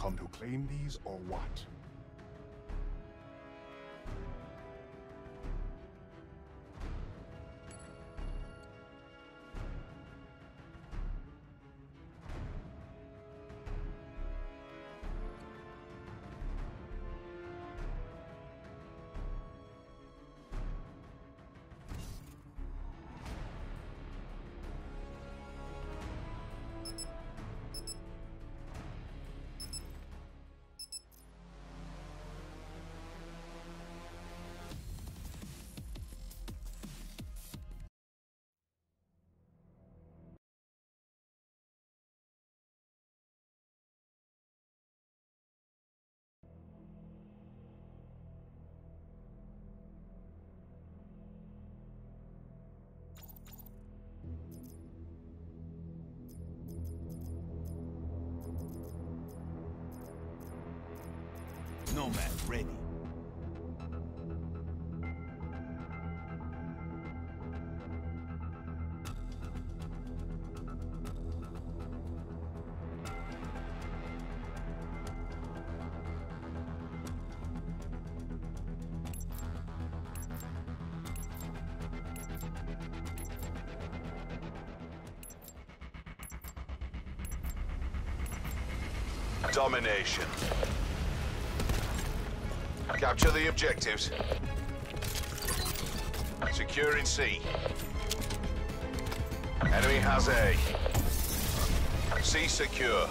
come to claim these or what? Nomad ready. Domination. Capture the objectives. Securing C. Enemy has A. C secure.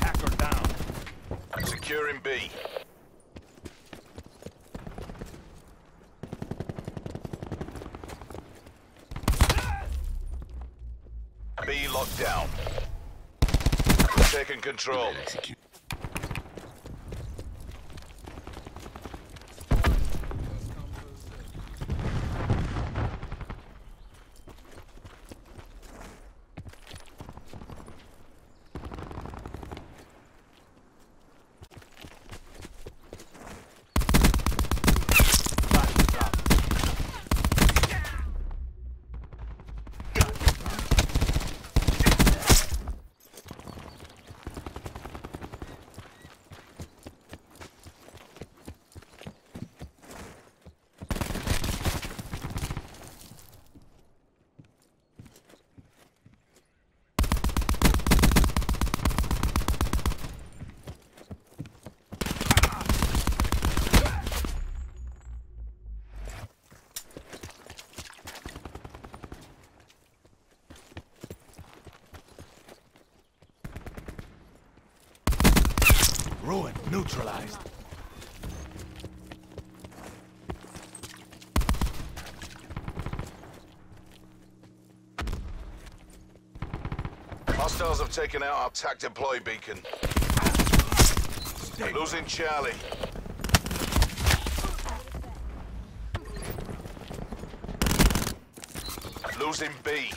Hacker down. Securing B. B down. Taking control. Flash out. Ruin neutralized. Hostiles have taken out our TAC deploy beacon. Stay. Losing Charlie. Losing B.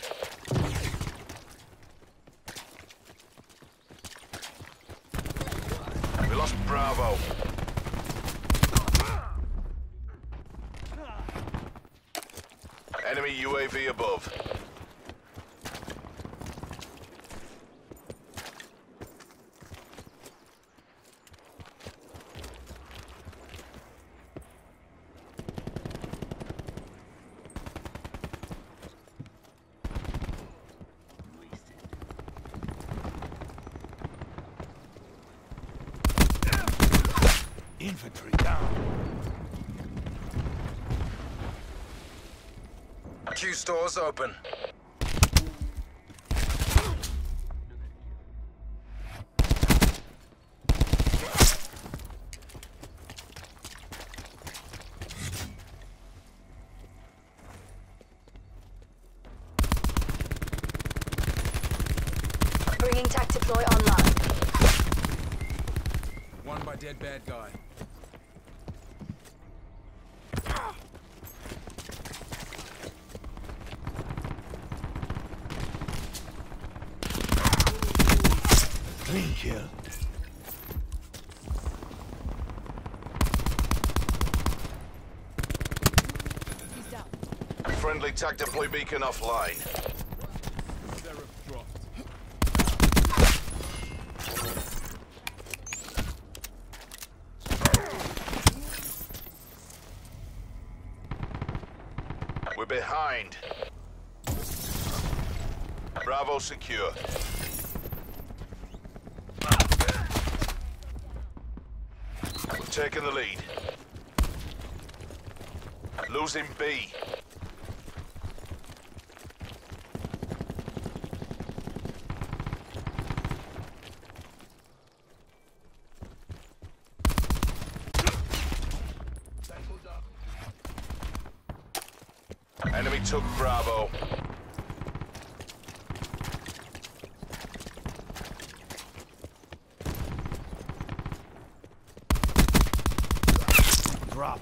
We lost Bravo. Enemy UAV above. Infantry down. Q stores open. Bringing TAC deploy online. One by dead bad guy. kill. Friendly TAC deploy beacon offline. We're behind. Bravo secure. We've taken the lead. Losing B. Enemy took Bravo. Drop.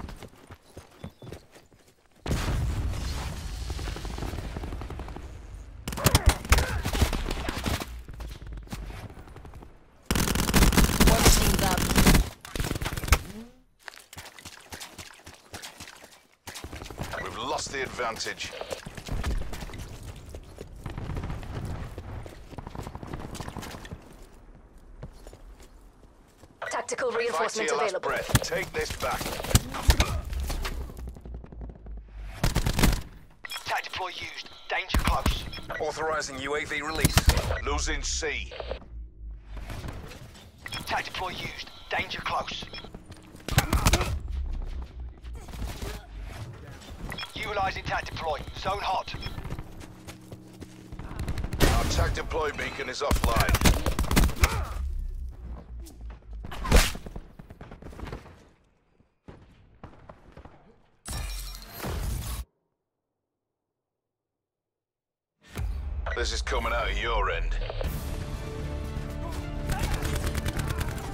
One team's up. We've lost the advantage. Tactical reinforcement available. breath. Take this back. TAC deploy used. Danger close. Authorizing UAV release. Losing C. TAC deploy used. Danger close. Utilizing TAC deploy. Zone hot. Our TAC deploy beacon is offline. This is coming out of your end.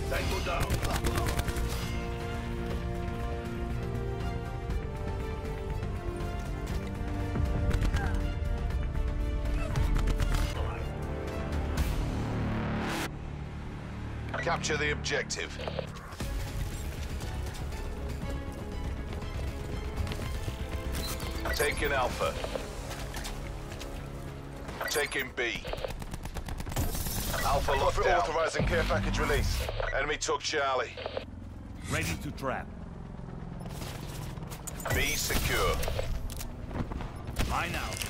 Tango down. Capture the objective. Taking Alpha. Taking B. Alpha locked down. Authorizing care package release. Enemy took Charlie. Ready to trap. B secure. Mine out.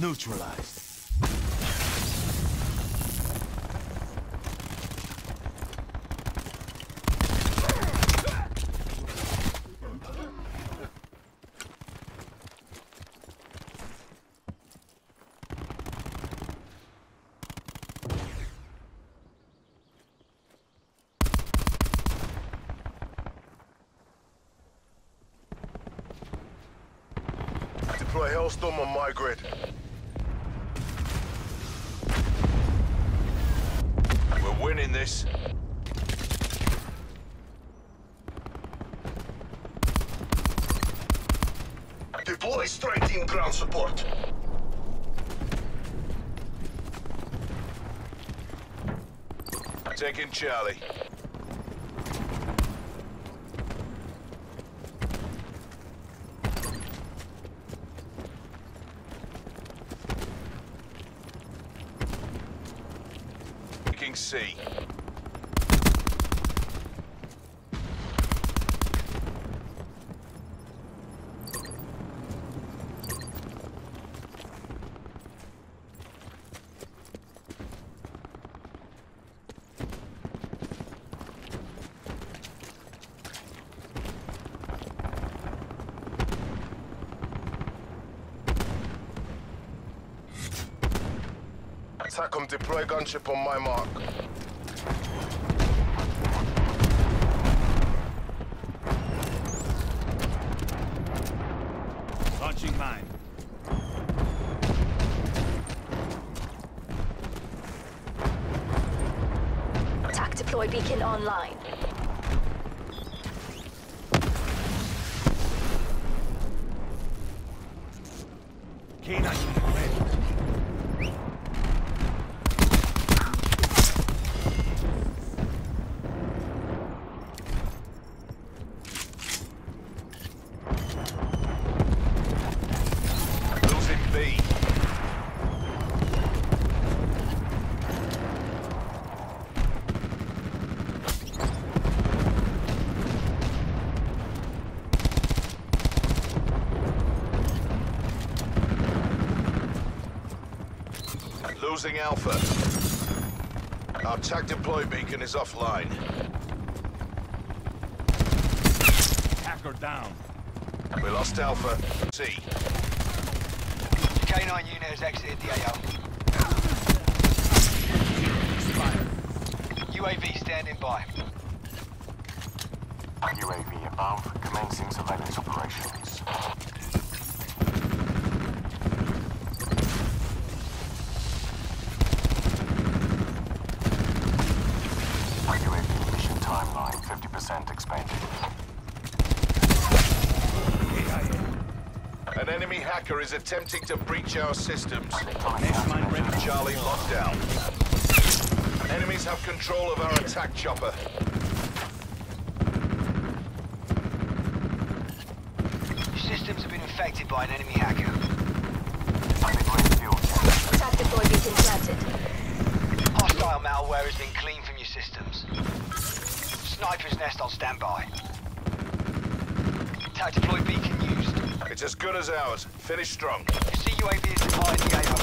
Neutralized. Deploy Hellstorm on my grid. This. Deploy strike team ground support. Taking Charlie. Taking C. Attack on deploy gunship on my mark. Launching mine. TAC deploy beacon online. K9 unit ready. Losing B. Losing Alpha. Our TAC deploy beacon is offline. Hacker down. We lost Alpha. C. K9 unit has exited the AO. UAV standing by. UAV above, commencing surveillance operations. percent. An enemy hacker is attempting to breach our systems. Charlie locked down. Enemies have control of our attack chopper. Systems have been infected by an enemy hacker. Tactical unit inserted. Hostile malware has been cleaned from your systems. Sniper's nest on standby. Tac deploy beacon used. It's as good as ours. Finish strong. CUAV is departing the AO.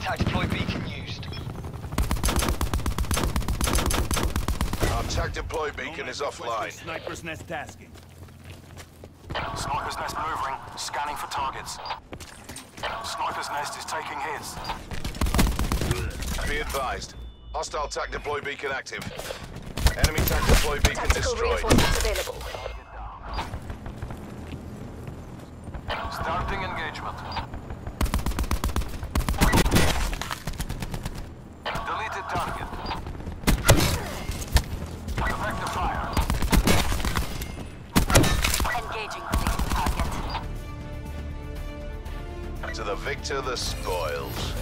Tac deploy beacon used. Our attack deploy beacon is offline. Sniper's nest tasking. Sniper's nest maneuvering, scanning for targets. Sniper's nest is taking hits. Be advised. Hostile attack deploy beacon active. Enemy attack deploy beacon Tactical destroyed. reinforcements available. Starting engagement. Deleted target. Effective fire. Engaging target. To the victor, the spoils.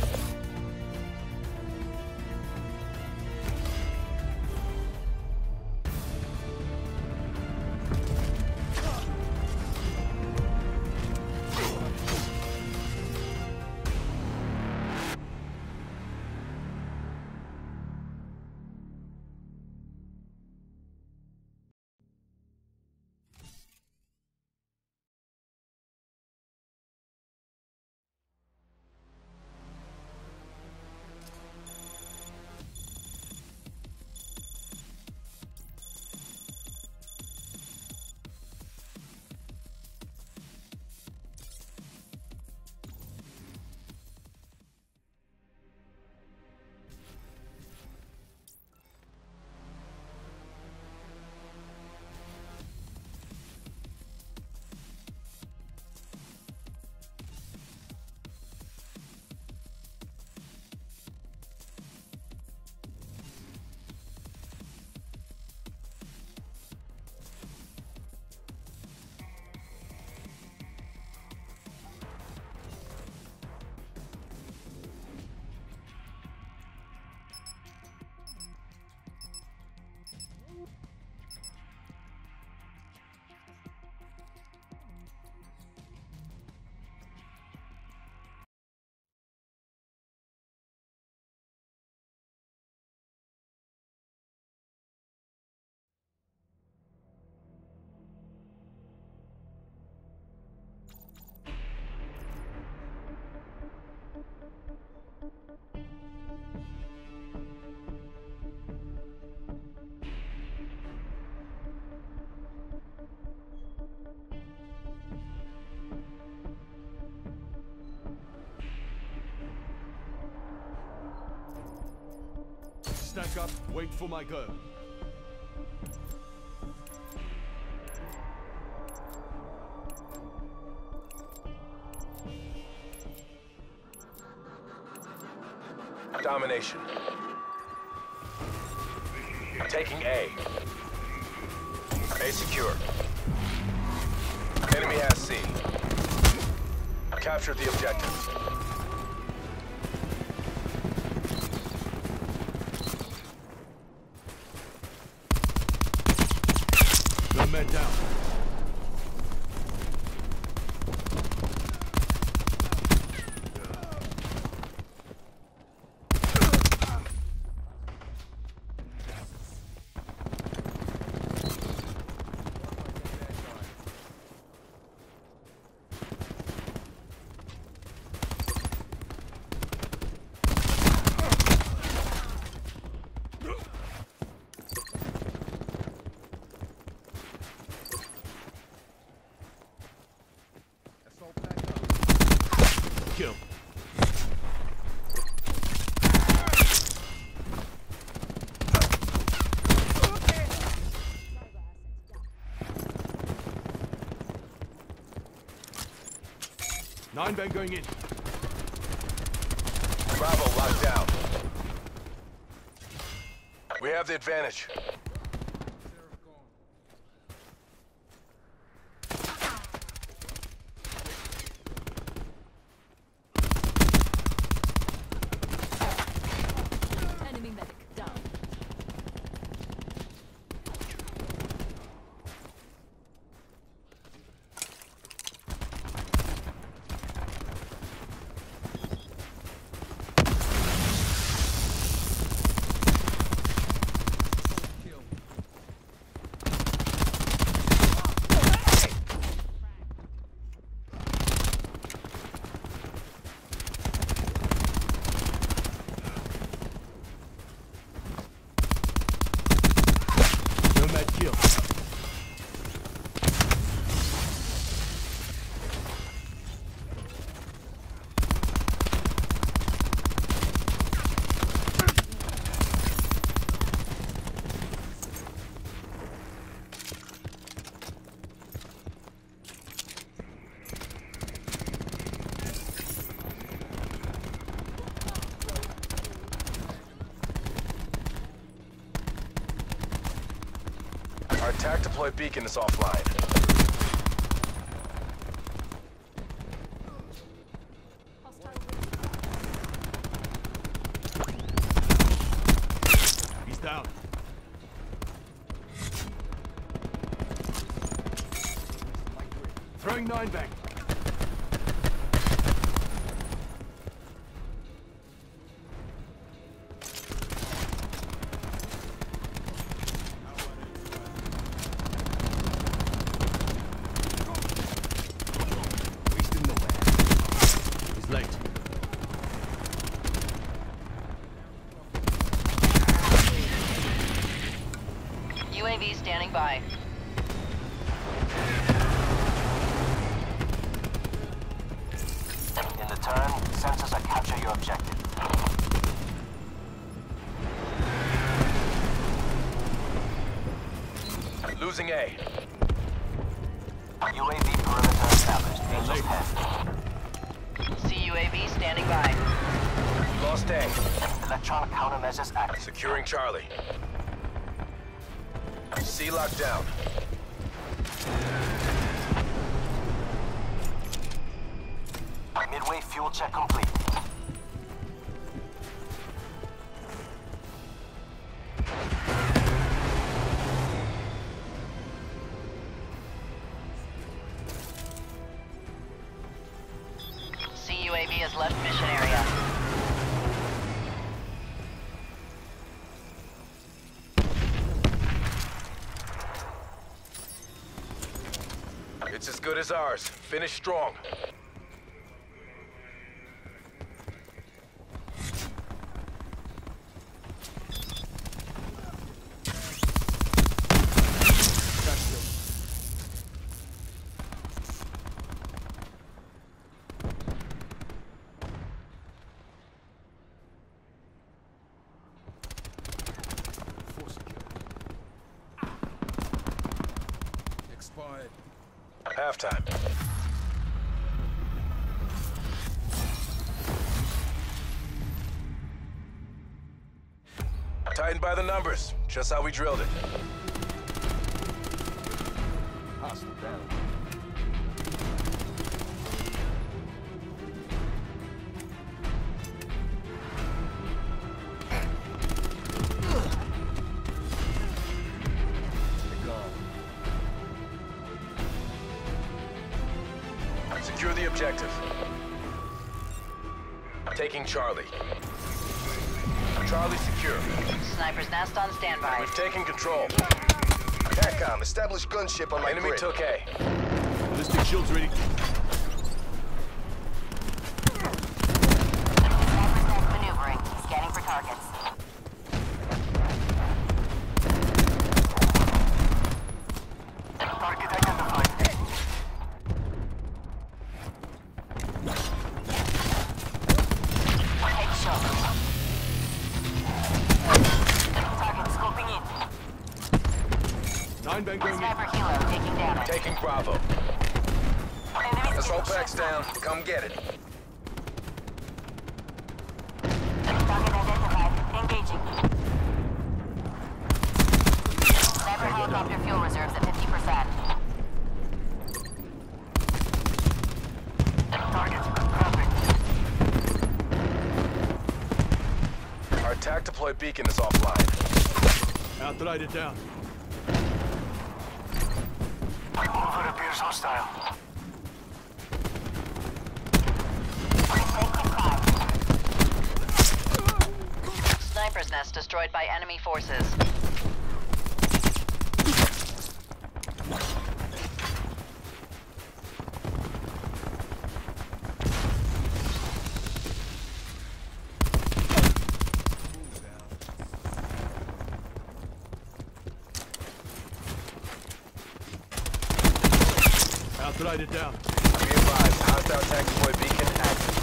Stack up, wait for my go. Nine bang going in. Bravo locked down. We have the advantage. Enemy medic down. Nomad kill. Our attack deploy beacon is offline. He's down. Throwing nine bang. Wasting nowhere. He's late. UAV standing by. In the turn, sensors are capture your objective. Losing A. UAV perimeter established. Angels ahead. CUAV standing by. Lost A. Electronic countermeasures active. Securing Charlie. C locked down. Midway fuel check complete. Good as ours. Finish strong. Just how we drilled it. Hostile down. Secure the objective. Taking Charlie. Charlie secure. Sniper's nest on standby. We've taken control. TACCOM, establish gunship on my Enemy grid. took A. Ballistic shields ready. Nine bang. Sniper helo taking damage. Taking Bravo. Enemies Assault pack's shot. down. Come get it. Target identified. Engaging. Sniper helicopter fuel reserves at 50%. Target perfect. Our attack deployed beacon is offline. Outright it down. Appears hostile. Sniper's nest destroyed by enemy forces. Outright it down. Be advised, hostile deployed beacon active.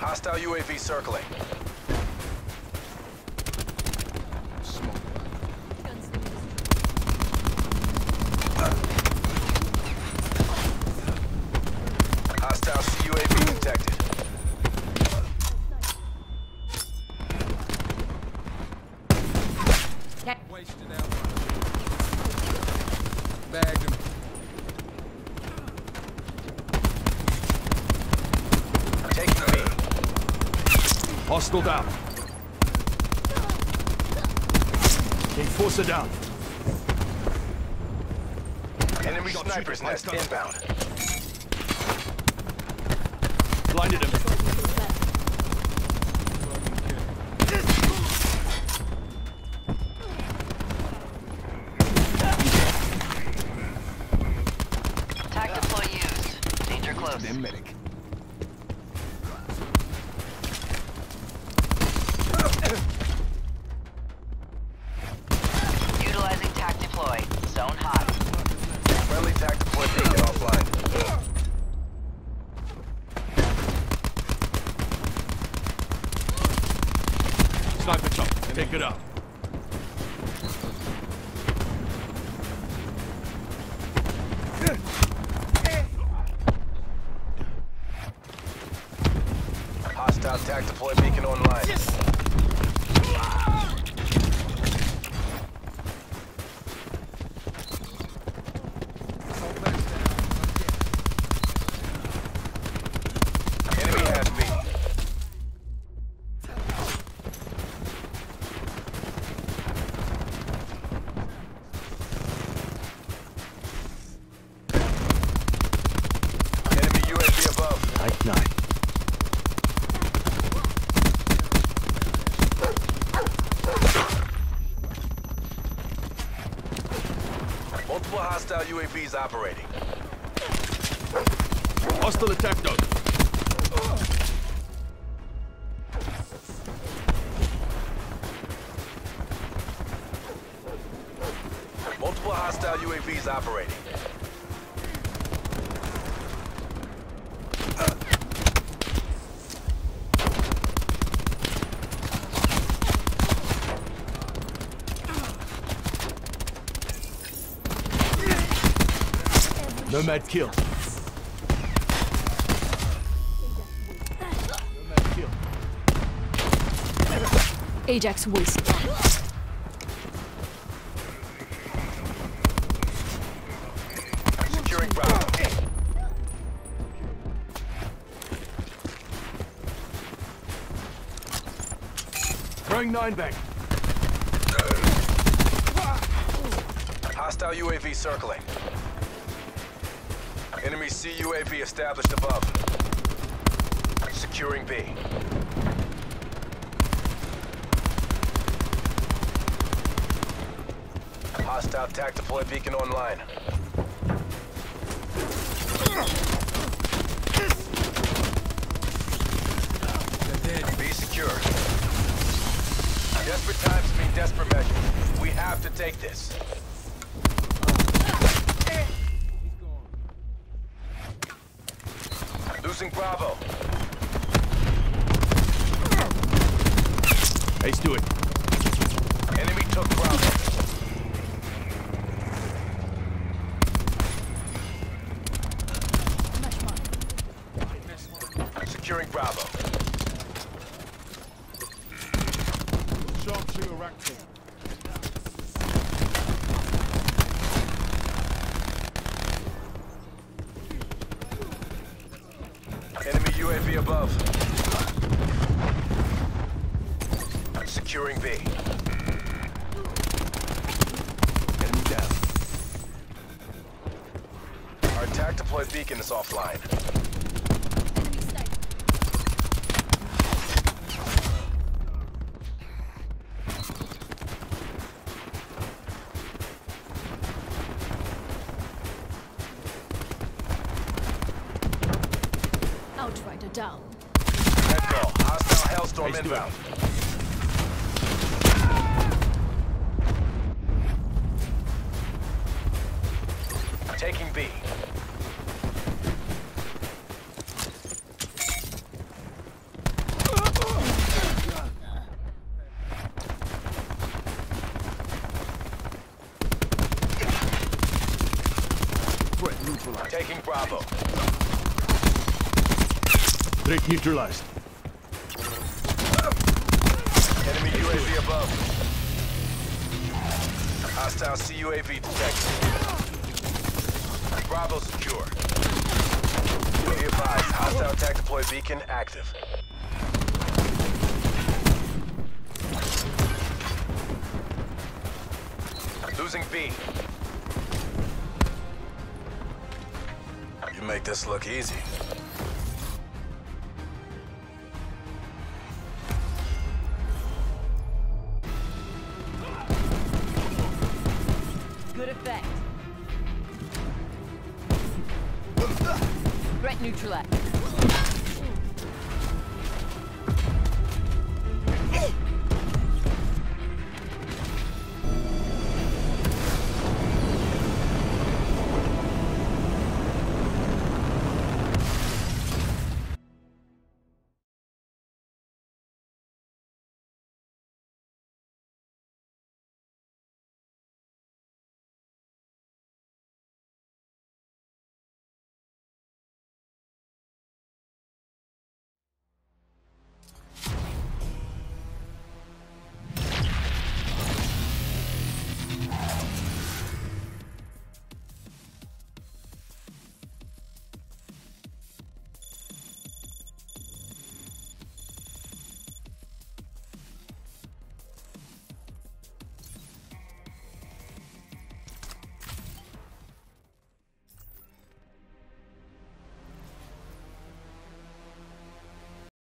Hostile UAV circling. Hostile CUAV detected. Wasted out. Bagged him. Taking B. Hostile down. Enforcer down. Enemy sniper's nest inbound. Blinded him. Attack deploy used. Danger close. medic. Utilizing tac deploy. Zone hot. Friendly tac deployed beacon offline. Sniper chop. Take it out. Deployed beacon online. Hostile UAVs operating. Hostile attack dog. Multiple hostile UAVs operating. Nomad kill. Ajax waste. Securing Bravo. Throwing nine bang. Hostile UAV circling. Enemy CUAV established above. Securing B. Hostile TAC deploy beacon online. Be secure. Desperate times mean desperate measures. We have to take this. Losing Bravo. Ace to it. Enemy took Bravo. Securing Bravo. Sharpshooter active. Enemy UAV above. Securing B. Enemy down. Our attack deployed beacon is offline. Outrider down. Red call. Hostile It. inbound. Taking B. Threat neutralized. Taking Bravo. Threat neutralized. Enemy UAV above. Hostile CUAV detected. Bravo secure. Be advised, hostile attack deploy beacon active. Losing B. You make this look easy.